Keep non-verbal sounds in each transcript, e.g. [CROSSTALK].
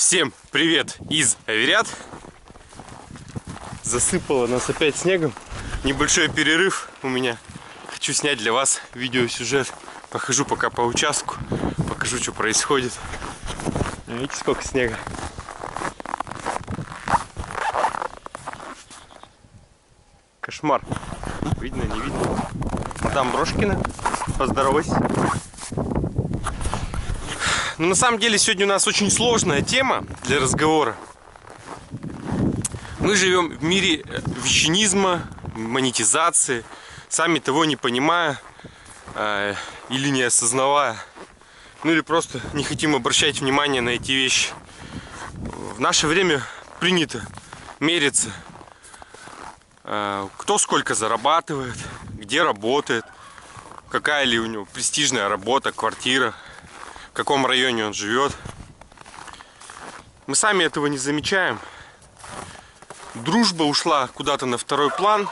Всем привет из Аверят. Засыпало нас опять снегом. Небольшой перерыв у меня. Хочу снять для вас видеосюжет. Похожу пока по участку, покажу, что происходит. Видите, сколько снега. Кошмар. Видно, не видно. Мадам Брошкина, поздоровайся. Но на самом деле сегодня у нас очень сложная тема для разговора. Мы живем в мире э, вещинизма, монетизации, сами того не понимая э, или не осознавая. Ну или просто не хотим обращать внимание на эти вещи. В наше время принято мериться, э, кто сколько зарабатывает, где работает, какая ли у него престижная работа, квартира, в каком районе он живет. Мы сами этого не замечаем. Дружба ушла куда-то на второй план.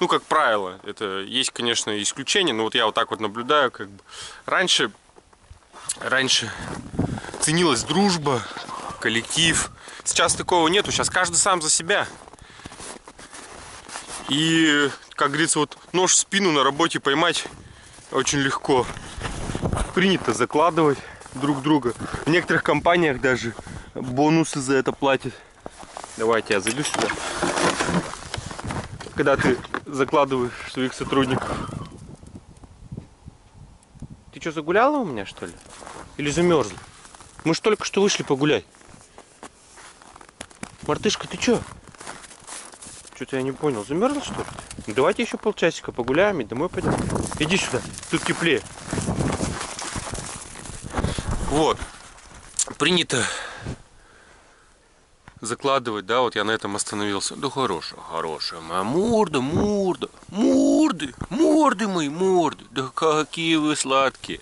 Ну, как правило, это есть, конечно, исключения, но вот я вот так вот наблюдаю, как бы. Раньше, раньше ценилась дружба, коллектив. Сейчас такого нету, сейчас каждый сам за себя. И, как говорится, вот нож в спину на работе поймать очень легко принято закладывать друг друга. В некоторых компаниях даже бонусы за это платят. Давайте я зайду сюда. Когда ты закладываешь своих сотрудников. Ты что, загуляла у меня, что ли? Или замерзла? Мы же только что вышли погулять. Мартышка, ты что? Что-то я не понял. Замерзла, что ли? Ну, давайте еще полчасика погуляем и домой пойдем. Иди сюда, тут теплее. Вот. Принято закладывать, да, вот я на этом остановился. Да хорошая, хорошая моя морда, морда, морды, морды мои, морды. Да какие вы сладкие.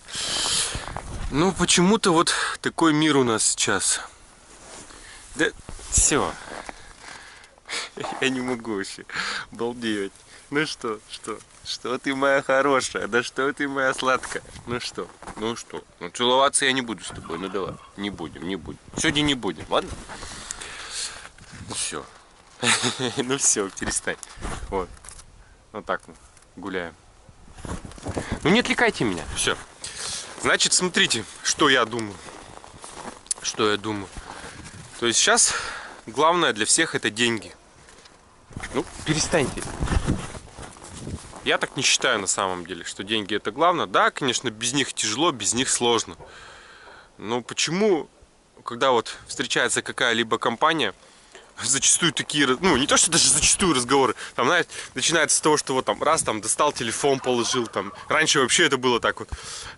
Ну, почему-то вот такой мир у нас сейчас. Да все. [LAUGHS] Я не могу вообще балдеть. Ну что, что, что ты моя хорошая, да что ты моя сладкая. Ну что, ну что, ну целоваться я не буду с тобой, ну давай, не будем, не будем. Сегодня не будем, ладно? Ну все, [LAUGHS] ну все, перестань. Вот, вот так мы гуляем. Ну не отвлекайте меня, все. Значит, смотрите, что я думаю. Что я думаю. То есть сейчас главное для всех это деньги. Ну, перестаньте. Я так не считаю на самом деле, что деньги это главное. Да, конечно, без них тяжело, без них сложно. Но почему, когда вот встречается какая-либо компания, зачастую такие, ну не то, что даже зачастую разговоры, там, знаешь, начинается с того, что вот там раз там достал телефон, положил, там, раньше вообще это было так вот,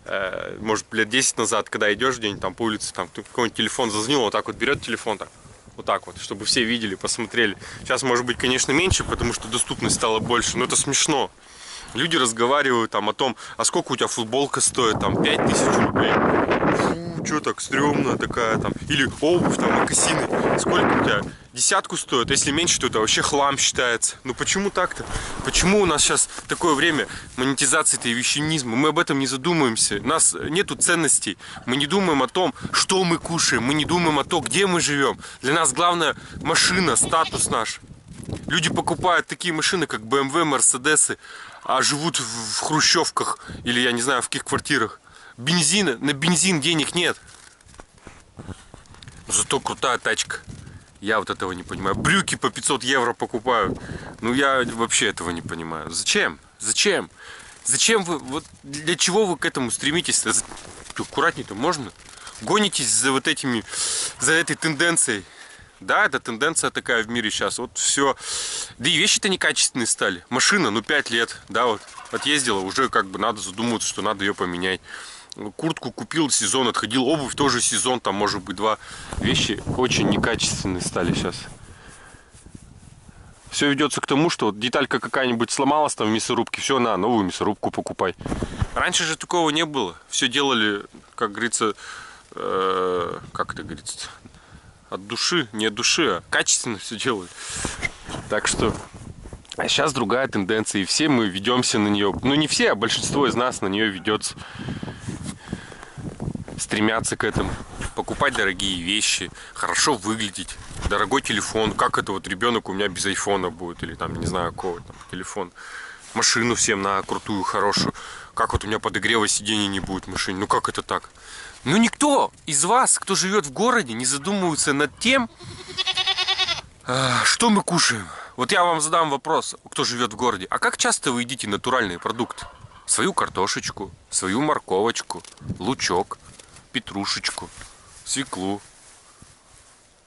э, может, лет 10 назад, когда идешь где-нибудь там по улице, там, какой-нибудь телефон зазвонил, вот так вот берет телефон, так, вот так вот, чтобы все видели, посмотрели. Сейчас, может быть, конечно, меньше, потому что доступность стала больше, но это смешно. Люди разговаривают там о том, а сколько у тебя футболка стоит, там, 5000 рублей. Фу, что так стрёмно такая там. Или обувь, там, макасины. Сколько у тебя? Десятку стоит, если меньше, то это вообще хлам считается. Ну почему так-то? Почему у нас сейчас такое время монетизации-то и вещинизма? Мы об этом не задумываемся. У нас нету ценностей. Мы не думаем о том, что мы кушаем. Мы не думаем о том, где мы живем. Для нас главное машина, статус наш. Люди покупают такие машины, как BMW, Мерседесы, а живут в хрущевках или, я не знаю, в каких квартирах. Бензина, на бензин денег нет. Зато крутая тачка. Я вот этого не понимаю. Брюки по 500 евро покупают. Ну, я вообще этого не понимаю. Зачем? Зачем? Зачем вы, вот для чего вы к этому стремитесь? Аккуратнее-то можно? Гонитесь за вот этими, за этой тенденцией. Да, это тенденция такая в мире сейчас. Вот все. Да и вещи-то некачественные стали. Машина, ну 5 лет, да, вот отъездила, уже как бы надо задумываться, что надо ее поменять. Куртку купил, сезон отходил, обувь тоже сезон, там может быть два. Вещи очень некачественные стали сейчас. Все ведется к тому, что вот деталька какая-нибудь сломалась там в мясорубке, все, на, новую мясорубку покупай. Раньше же такого не было. Все делали, как говорится, э, как это говорится, от души, не от души, а качественно все делают. Так что а сейчас другая тенденция, и все мы ведемся на нее. Ну, не все, а большинство из нас на нее ведется. Стремятся к этому. Покупать дорогие вещи, хорошо выглядеть, дорогой телефон. Как это вот ребенок у меня без айфона будет, или там, не знаю, какого там телефон. Машину всем на крутую, хорошую. Как вот у меня подогрева сидений не будет в машине. Ну как это так? Ну никто из вас, кто живет в городе, не задумывается над тем, а, что мы кушаем. Вот я вам задам вопрос, кто живет в городе. А как часто вы едите натуральные продукты? Свою картошечку, свою морковочку, лучок, петрушечку, свеклу.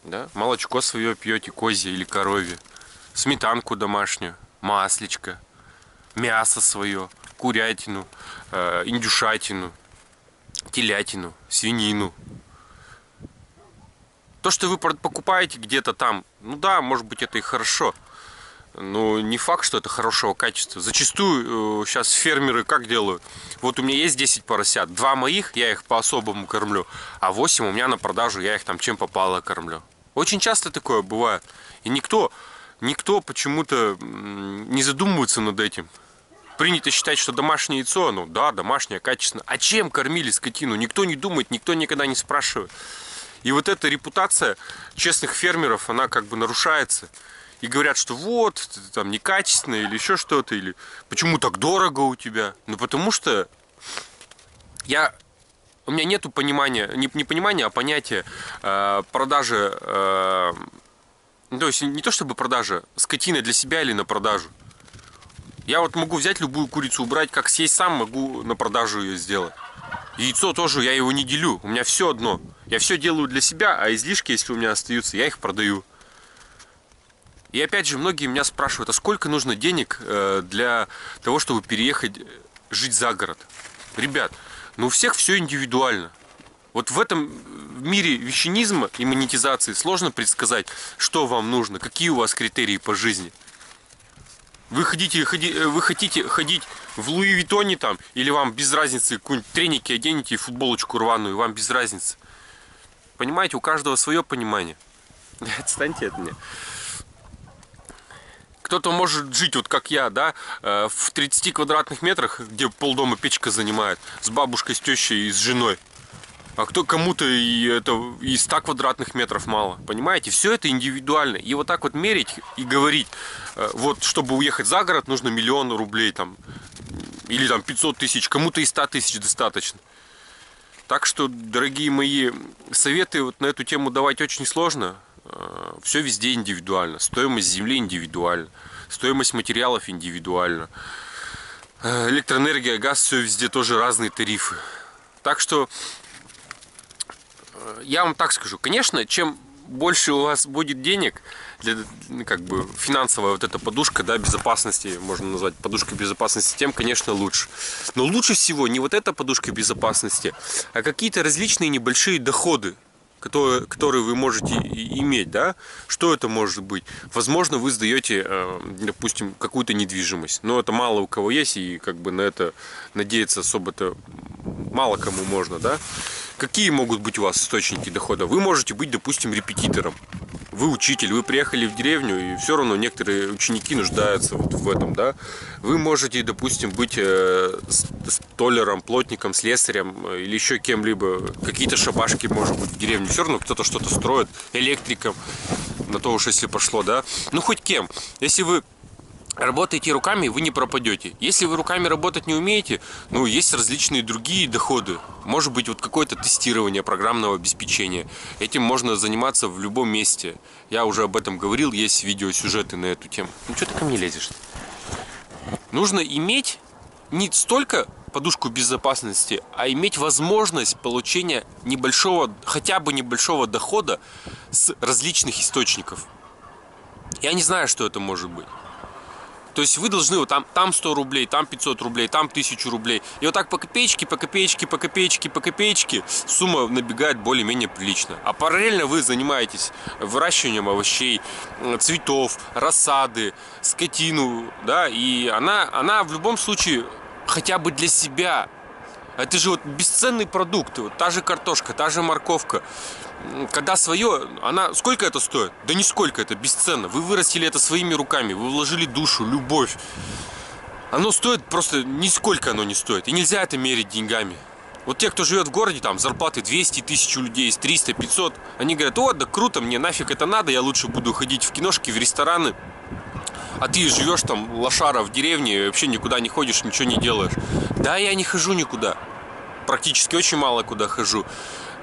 Да? Молочко свое пьете, козье или коровье. Сметанку домашнюю, маслечко, мясо свое, курятину, э, индюшатину, телятину, свинину. То, что вы покупаете где-то там, ну да, может быть это и хорошо, но не факт, что это хорошего качества. Зачастую сейчас э, фермеры как делают? Вот у меня есть 10 поросят, два моих, я их по-особому кормлю, а 8 у меня на продажу, я их там чем попало кормлю. Очень часто такое бывает. И никто, никто почему-то не задумывается над этим принято считать, что домашнее яйцо, ну да, домашнее, качественно. А чем кормили скотину? Никто не думает, никто никогда не спрашивает. И вот эта репутация честных фермеров, она как бы нарушается. И говорят, что вот, там некачественно или еще что-то, или почему так дорого у тебя? Ну потому что я у меня нету понимания, не, не понимания, а понятия э, продажи, э, то есть не то чтобы продажа скотины для себя или на продажу. Я вот могу взять любую курицу, убрать, как съесть сам, могу на продажу ее сделать. Яйцо тоже, я его не делю, у меня все одно. Я все делаю для себя, а излишки, если у меня остаются, я их продаю. И опять же, многие меня спрашивают, а сколько нужно денег э, для того, чтобы переехать э, жить за город? Ребят, ну у всех все индивидуально. Вот в этом мире вещинизма и монетизации сложно предсказать, что вам нужно, какие у вас критерии по жизни. Вы хотите, ходи, э, вы хотите ходить в Луи Виттоне там, или вам без разницы какую-нибудь треники оденете и футболочку рваную, вам без разницы. Понимаете, у каждого свое понимание. [LAUGHS] Отстаньте от меня. Кто-то может жить, вот как я, да, э, в 30 квадратных метрах, где полдома печка занимает, с бабушкой, с тещей и с женой. А кто кому-то и это и 100 квадратных метров мало. Понимаете? Все это индивидуально. И вот так вот мерить и говорить, э, вот чтобы уехать за город, нужно миллион рублей там. Или там 500 тысяч, кому-то и 100 тысяч достаточно. Так что, дорогие мои, советы вот на эту тему давать очень сложно. Э, Все везде индивидуально. Стоимость земли индивидуальна. Стоимость материалов индивидуальна. Э, электроэнергия, газ, все везде тоже разные тарифы. Так что я вам так скажу, конечно, чем больше у вас будет денег, для, ну, как бы финансовая вот эта подушка, да, безопасности, можно назвать подушкой безопасности, тем, конечно, лучше. Но лучше всего не вот эта подушка безопасности, а какие-то различные небольшие доходы, которые, которые вы можете иметь, да, что это может быть? Возможно, вы сдаете, э, допустим, какую-то недвижимость, но это мало у кого есть, и как бы на это надеяться особо-то мало кому можно, да. Какие могут быть у вас источники дохода? Вы можете быть, допустим, репетитором. Вы учитель, вы приехали в деревню, и все равно некоторые ученики нуждаются вот в этом, да. Вы можете, допустим, быть э, столером, плотником, слесарем э, или еще кем-либо. Какие-то шабашки, может быть, в деревне. Все равно кто-то что-то строит, электриком, на то уж если пошло, да. Ну, хоть кем. Если вы работаете руками, вы не пропадете. Если вы руками работать не умеете, ну, есть различные другие доходы. Может быть, вот какое-то тестирование программного обеспечения. Этим можно заниматься в любом месте. Я уже об этом говорил, есть видеосюжеты на эту тему. Ну, что ты ко мне лезешь? Нужно иметь не столько подушку безопасности, а иметь возможность получения небольшого, хотя бы небольшого дохода с различных источников. Я не знаю, что это может быть. То есть вы должны вот там, там 100 рублей, там 500 рублей, там 1000 рублей. И вот так по копеечке, по копеечке, по копеечке, по копеечке сумма набегает более-менее прилично. А параллельно вы занимаетесь выращиванием овощей, цветов, рассады, скотину, да, и она, она в любом случае хотя бы для себя. Это же вот бесценный продукт, вот та же картошка, та же морковка когда свое, она сколько это стоит? Да нисколько, это бесценно. Вы вырастили это своими руками, вы вложили душу, любовь. Оно стоит просто нисколько оно не стоит. И нельзя это мерить деньгами. Вот те, кто живет в городе, там зарплаты 200 тысяч у людей, 300, 500, они говорят, о, да круто, мне нафиг это надо, я лучше буду ходить в киношки, в рестораны. А ты живешь там, лошара, в деревне, вообще никуда не ходишь, ничего не делаешь. Да, я не хожу никуда. Практически очень мало куда хожу.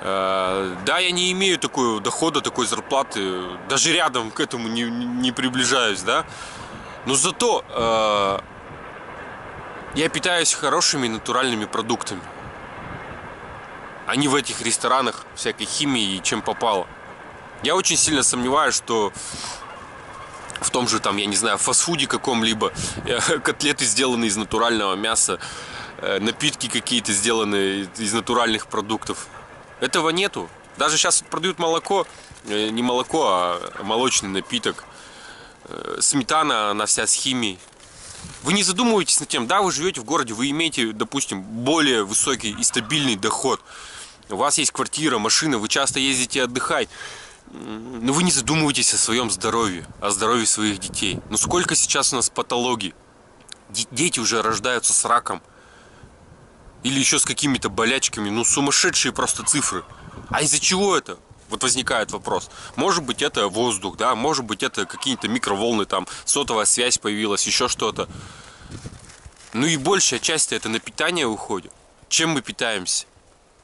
Э, да, я не имею такой дохода, такой зарплаты, даже рядом к этому не, не приближаюсь, да. Но зато э, я питаюсь хорошими натуральными продуктами а не в этих ресторанах всякой химии и чем попало. Я очень сильно сомневаюсь, что в том же там, я не знаю, фастфуде каком-либо э, [LAUGHS] котлеты сделаны из натурального мяса, напитки какие-то сделаны из натуральных продуктов. Этого нету. Даже сейчас продают молоко, э, не молоко, а молочный напиток. Сметана, она вся с химией. Вы не задумываетесь над тем, да, вы живете в городе, вы имеете, допустим, более высокий и стабильный доход у вас есть квартира, машина, вы часто ездите отдыхать, но вы не задумываетесь о своем здоровье, о здоровье своих детей. Но сколько сейчас у нас патологий? Дети уже рождаются с раком. Или еще с какими-то болячками. Ну, сумасшедшие просто цифры. А из-за чего это? Вот возникает вопрос. Может быть, это воздух, да, может быть, это какие-то микроволны, там, сотовая связь появилась, еще что-то. Ну и большая часть это на питание уходит. Чем мы питаемся?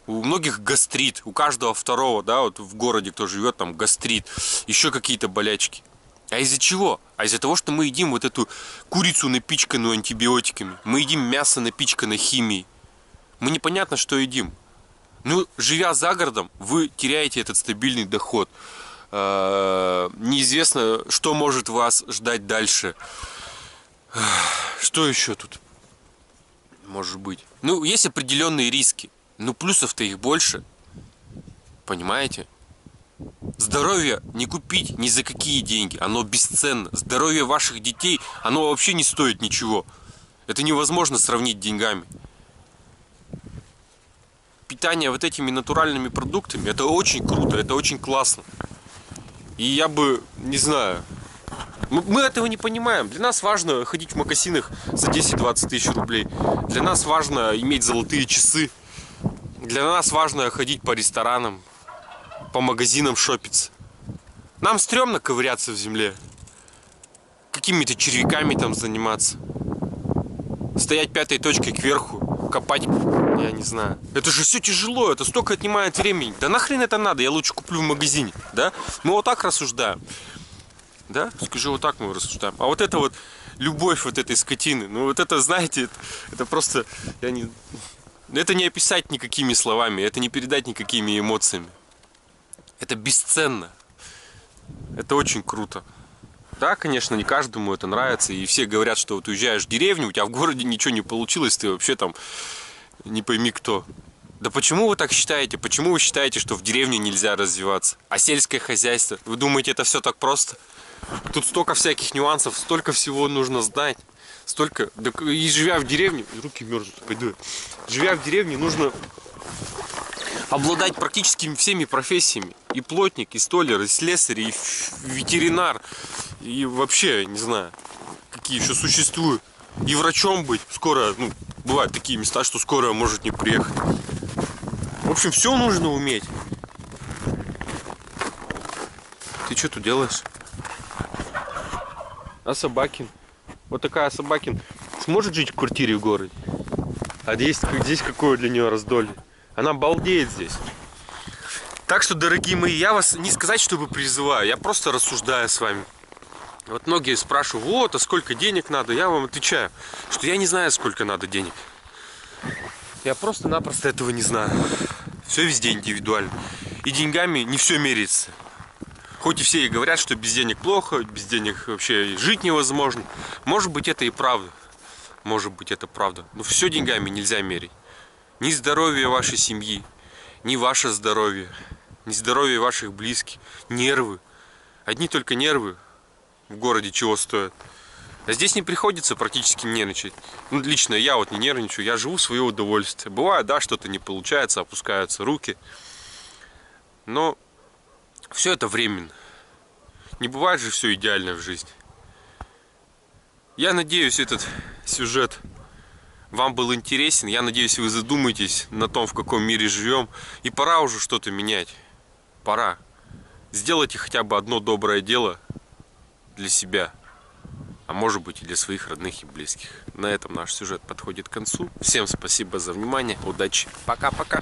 У многих гастрит, у каждого второго, да, вот в городе, кто живет, там гастрит, еще какие-то болячки. А из-за чего? А из-за того, что мы едим вот эту курицу, напичканную антибиотиками. Мы едим мясо, напичканное химией. Мы непонятно, что едим. Ну, живя за городом, вы теряете этот стабильный доход. Э, неизвестно, что может вас ждать дальше. Что еще тут может быть? Ну, есть определенные риски. Ну, плюсов-то их больше. Понимаете? Здоровье не купить ни за какие деньги. Оно бесценно. Здоровье ваших детей, оно вообще не стоит ничего. Это невозможно сравнить деньгами. Питание вот этими натуральными продуктами, это очень круто, это очень классно. И я бы, не знаю, мы этого не понимаем. Для нас важно ходить в магазинах за 10-20 тысяч рублей. Для нас важно иметь золотые часы. Для нас важно ходить по ресторанам, по магазинам шопиться. Нам стрёмно ковыряться в земле. Какими-то червяками там заниматься. Стоять пятой точкой кверху, копать, я не знаю. Это же все тяжело, это столько отнимает времени. Да нахрен это надо, я лучше куплю в магазине, да? Мы вот так рассуждаем. Да? Скажи, вот так мы рассуждаем. А вот это вот любовь вот этой скотины, ну вот это, знаете, это, это просто, я не, это не описать никакими словами, это не передать никакими эмоциями. Это бесценно. Это очень круто. Да, конечно, не каждому это нравится. И все говорят, что вот уезжаешь в деревню, у тебя в городе ничего не получилось, ты вообще там не пойми кто. Да почему вы так считаете? Почему вы считаете, что в деревне нельзя развиваться? А сельское хозяйство? Вы думаете, это все так просто? Тут столько всяких нюансов, столько всего нужно знать столько... И живя в деревне... Руки мерзнут, пойду. Живя в деревне, нужно обладать практически всеми профессиями. И плотник, и столер, и слесарь, и ветеринар. И вообще, не знаю, какие еще существуют. И врачом быть. Скоро, ну, бывают такие места, что скоро может не приехать. В общем, все нужно уметь. Ты что тут делаешь? А собаки? Вот такая собакин сможет жить в квартире в городе? А здесь, здесь какое для нее раздолье? Она балдеет здесь. Так что, дорогие мои, я вас не сказать, чтобы призываю, я просто рассуждаю с вами. Вот многие спрашивают, вот, а сколько денег надо? Я вам отвечаю, что я не знаю, сколько надо денег. Я просто-напросто этого не знаю. Все везде индивидуально. И деньгами не все меряется. Хоть и все и говорят, что без денег плохо, без денег вообще жить невозможно. Может быть, это и правда. Может быть, это правда. Но все деньгами нельзя мерить. Ни здоровье вашей семьи, ни ваше здоровье, ни здоровье ваших близких, нервы. Одни только нервы в городе чего стоят. А здесь не приходится практически нервничать. Ну, лично я вот не нервничаю, я живу в свое удовольствие. Бывает, да, что-то не получается, опускаются руки. Но все это временно. Не бывает же все идеально в жизни. Я надеюсь, этот сюжет вам был интересен. Я надеюсь, вы задумаетесь на том, в каком мире живем. И пора уже что-то менять. Пора. Сделайте хотя бы одно доброе дело для себя. А может быть и для своих родных и близких. На этом наш сюжет подходит к концу. Всем спасибо за внимание. Удачи. Пока-пока.